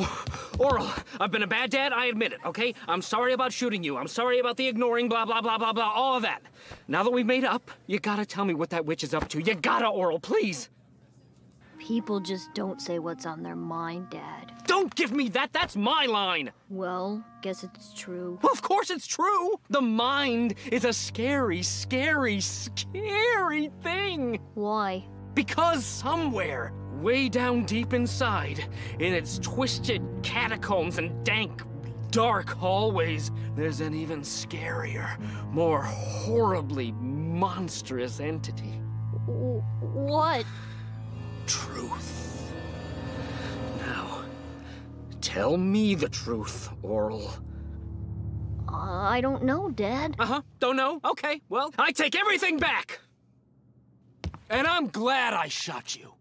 Orel, I've been a bad dad, I admit it, okay? I'm sorry about shooting you. I'm sorry about the ignoring, blah, blah, blah, blah, blah, all of that. Now that we've made up, you gotta tell me what that witch is up to. You gotta, Orel, please. People just don't say what's on their mind, Dad. Don't give me that, that's my line. Well, guess it's true. Well, of course it's true. The mind is a scary, scary, scary thing. Why? Because somewhere, way down deep inside, in its twisted catacombs and dank, dark hallways, there's an even scarier, more horribly monstrous entity. W what? Truth. Now, tell me the truth, Orel. I don't know, Dad. Uh huh. Don't know? Okay, well, I take everything back! And I'm glad I shot you.